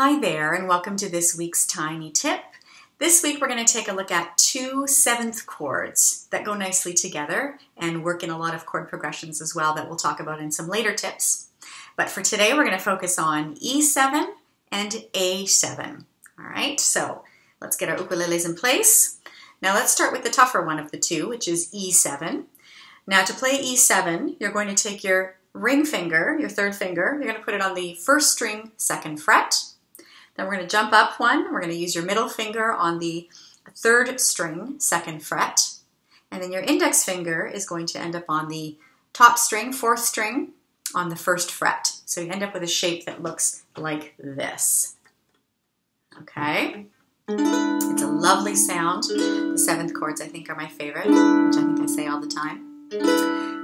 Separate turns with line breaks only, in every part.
Hi there, and welcome to this week's Tiny Tip. This week we're going to take a look at two seventh chords that go nicely together and work in a lot of chord progressions as well that we'll talk about in some later tips. But for today we're going to focus on E7 and A7. All right, so let's get our ukuleles in place. Now let's start with the tougher one of the two, which is E7. Now to play E7, you're going to take your ring finger, your third finger, you're going to put it on the first string, second fret. Then we're going to jump up one. We're going to use your middle finger on the third string, second fret. And then your index finger is going to end up on the top string, fourth string, on the first fret. So you end up with a shape that looks like this. Okay? It's a lovely sound. The seventh chords, I think, are my favorite, which I think I say all the time.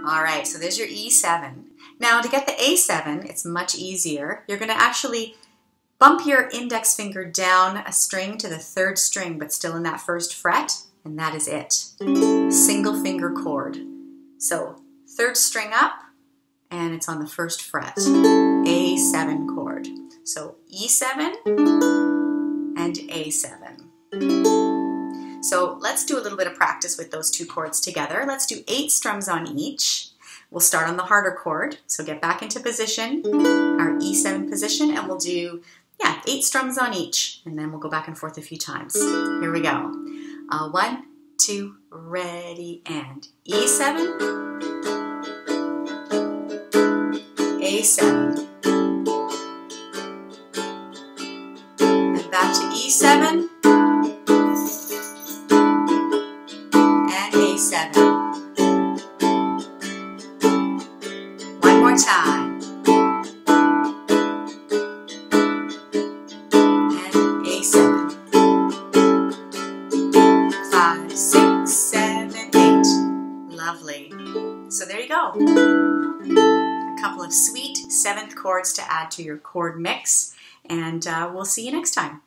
All right, so there's your E7. Now, to get the A7, it's much easier. You're going to actually Bump your index finger down a string to the third string, but still in that first fret, and that is it. Single finger chord. So third string up, and it's on the first fret. A7 chord. So E7 and A7. So let's do a little bit of practice with those two chords together. Let's do eight strums on each. We'll start on the harder chord. So get back into position, our E7 position, and we'll do yeah, eight strums on each, and then we'll go back and forth a few times. Here we go. Uh, one, two, ready, and E7, A7, and back to E7, and A7. One more time. So there you go. A couple of sweet seventh chords to add to your chord mix, and uh, we'll see you next time.